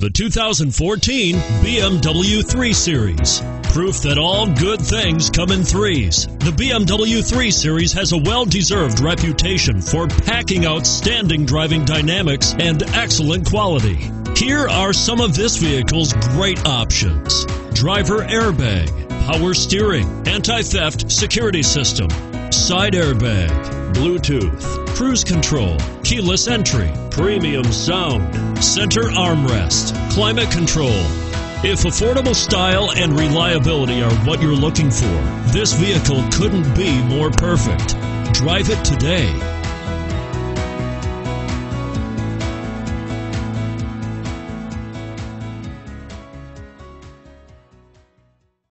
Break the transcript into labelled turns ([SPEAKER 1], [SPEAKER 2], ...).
[SPEAKER 1] The 2014 BMW 3 Series. Proof that all good things come in threes. The BMW 3 Series has a well deserved reputation for packing outstanding driving dynamics and excellent quality. Here are some of this vehicle's great options driver airbag, power steering, anti theft security system, side airbag, Bluetooth, cruise control, keyless entry, premium sound, center armrest, climate control. If affordable style and reliability are what you're looking for, this vehicle couldn't be more perfect. Drive it today.